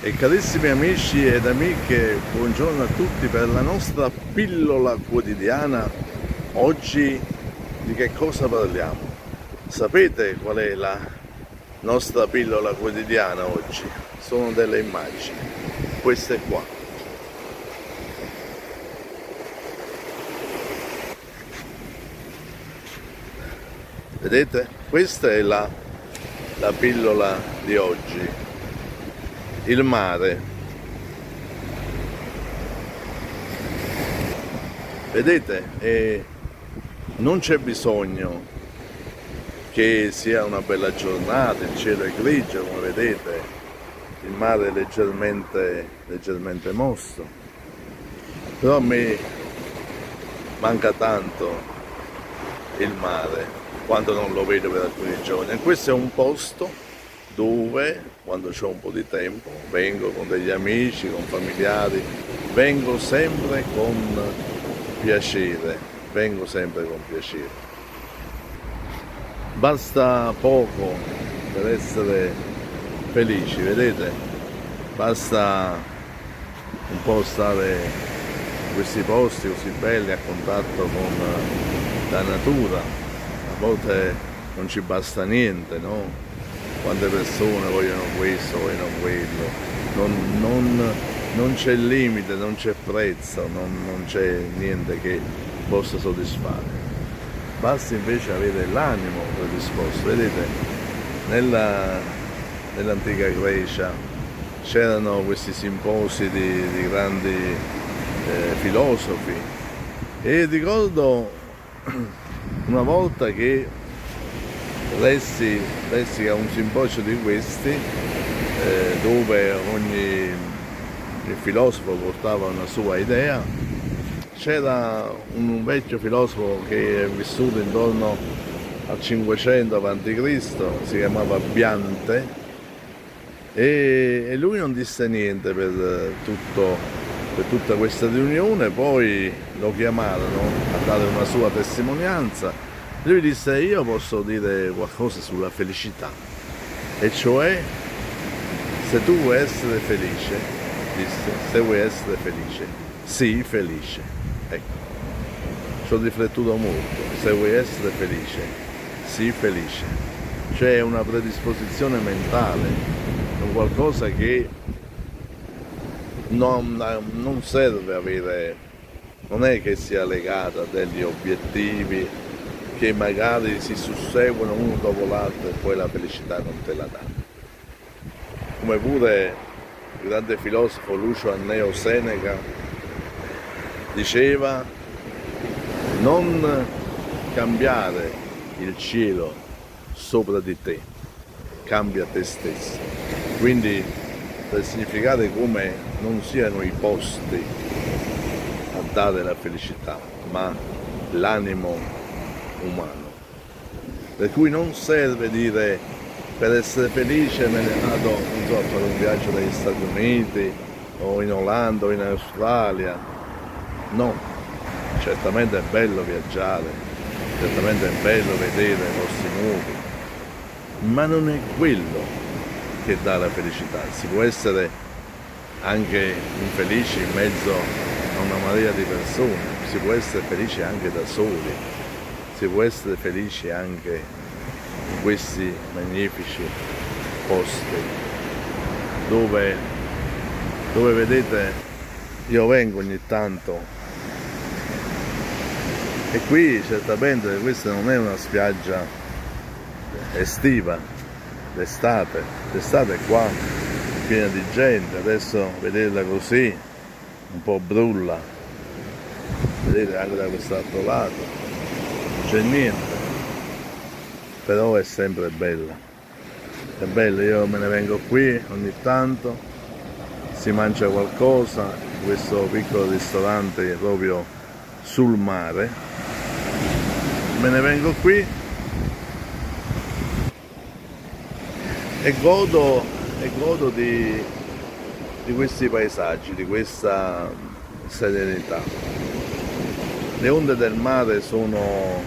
E carissimi amici ed amiche, buongiorno a tutti per la nostra pillola quotidiana. Oggi di che cosa parliamo? Sapete qual è la nostra pillola quotidiana oggi? Sono delle immagini, queste qua. Vedete? Questa è la, la pillola di oggi il mare. Vedete, eh, non c'è bisogno che sia una bella giornata, il cielo è grigio come vedete, il mare è leggermente, leggermente mosso, però a me manca tanto il mare quando non lo vedo per alcuni giorni. E questo è un posto dove quando ho un po' di tempo vengo con degli amici, con familiari, vengo sempre con piacere, vengo sempre con piacere. Basta poco per essere felici, vedete? Basta un po' stare in questi posti così belli a contatto con la natura, a volte non ci basta niente, no? Quante persone vogliono questo, vogliono quello, non, non, non c'è limite, non c'è prezzo, non, non c'è niente che possa soddisfare. Basta invece avere l'animo predisposto, vedete, nella, nell'antica Grecia c'erano questi simposi di, di grandi eh, filosofi. E ricordo una volta che lessi, lessi a un simposio di questi eh, dove ogni filosofo portava una sua idea. C'era un vecchio filosofo che è vissuto intorno al 500 a.C., si chiamava Biante, e, lui non disse niente per, tutto, per tutta questa riunione, poi lo chiamarono a dare una sua testimonianza lui disse io posso dire qualcosa sulla felicità, e cioè se tu vuoi essere felice, disse, se vuoi essere felice, sii felice. Ecco, ci ho riflettuto molto, se vuoi essere felice, sii felice. C'è una predisposizione mentale, un qualcosa che non, non serve avere, non è che sia legata a degli obiettivi che magari si susseguono uno dopo l'altro e poi la felicità non te la dà. Come pure il grande filosofo Lucio Anneo Seneca diceva non cambiare il cielo sopra di te, cambia te stesso. Quindi per significare come non siano i posti a dare la felicità, ma l'animo umano. Per cui non serve dire per essere felice me ne vado so, a fare un viaggio negli Stati Uniti o in Olanda o in Australia. No, certamente è bello viaggiare, certamente è bello vedere posti nuovi, ma non è quello che dà la felicità. Si può essere anche infelici in mezzo a una marea di persone, si può essere felici anche da soli, si può essere felici anche in questi magnifici posti dove, dove vedete io vengo ogni tanto. E qui certamente questa non è una spiaggia estiva l'estate qua è piena di gente adesso vederla così un po' brulla vedete anche da quest'altro lato c'è niente. Però è sempre bella. È bella io me ne vengo qui ogni tanto si mangia qualcosa in questo piccolo ristorante proprio sul mare. Me ne vengo qui e godo, e godo di, di questi paesaggi di questa serenità le onde del mare sono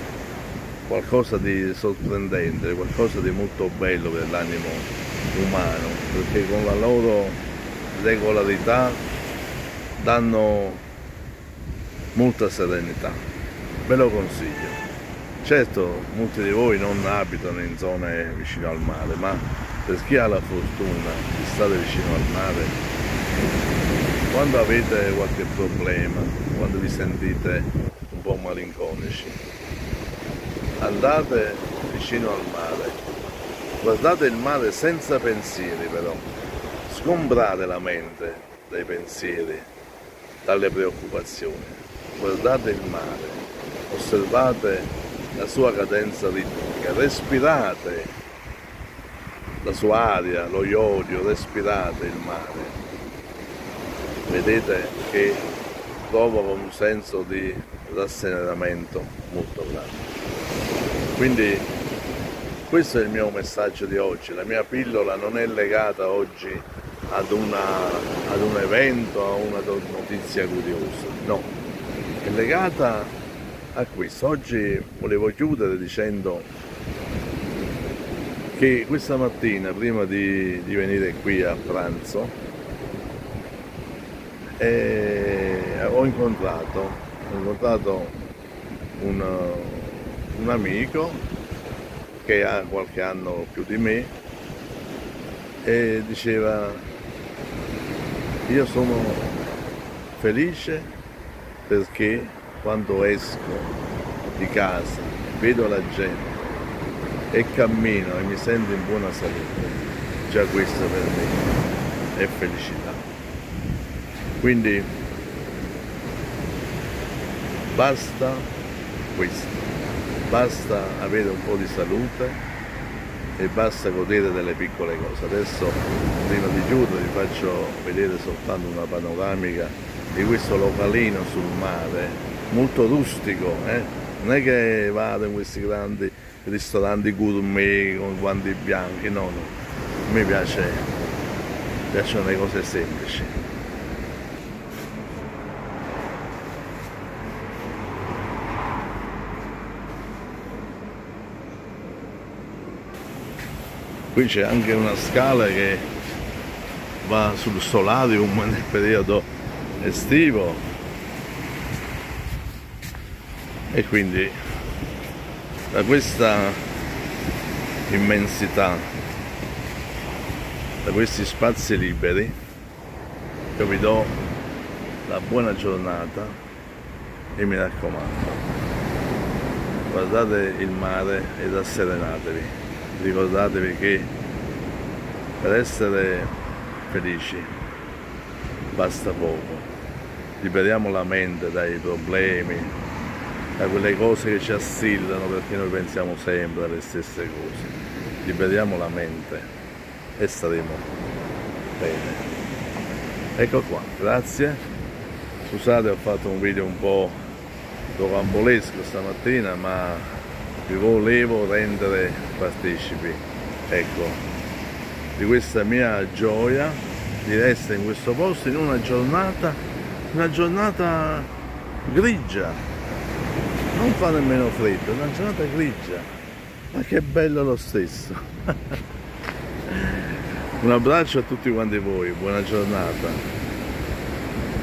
qualcosa di sorprendente, qualcosa di molto bello per l'animo umano, perché con la loro regolarità danno molta serenità. Ve lo consiglio. Certo, molti di voi non abitano in zone vicino al mare, ma per chi ha la fortuna di stare vicino al mare, quando avete qualche problema, quando vi sentite po' malinconici, andate vicino al mare, guardate il mare senza pensieri però, sgombrate la mente dai pensieri, dalle preoccupazioni, guardate il mare, osservate la sua cadenza ritmica, respirate la sua aria, lo iodio, respirate il mare. Vedete che provoca un senso di rasserenamento molto grande. Quindi questo è il mio messaggio di oggi, la mia pillola non è legata oggi ad, una, ad un evento, a una notizia curiosa, no, è legata a questo. Oggi volevo chiudere dicendo che questa mattina, prima di, di venire qui a pranzo, eh, ho incontrato, ho incontrato un, un amico che ha qualche anno più di me e diceva io sono felice perché quando esco di casa, vedo la gente e cammino e mi sento in buona salute, già questo per me è felicità. Quindi basta questo, basta avere un po' di salute e basta godere delle piccole cose. Adesso prima di chiudere vi faccio vedere soltanto una panoramica di questo localino sul mare molto rustico, eh? non è che vado in questi grandi ristoranti gourmet con guanti bianchi, no, no, a me piace, piacciono le cose semplici. Qui c'è anche una scala che va sul solarium nel periodo estivo. E quindi da questa immensità da questi spazi liberi io vi do la buona giornata e mi raccomando guardate il mare e rasserenatevi ricordatevi che per essere felici basta poco liberiamo la mente dai problemi da quelle cose che ci assillano perché noi pensiamo sempre alle stesse cose. Liberiamo la mente e staremo bene. Ecco qua, grazie. Scusate ho fatto un video un po' rocambolesco stamattina ma vi volevo rendere partecipi, ecco, di questa mia gioia di essere in questo posto in una giornata, una giornata grigia, non fa nemmeno freddo, una giornata grigia, ma che bello lo stesso. Un abbraccio a tutti quanti voi, buona giornata.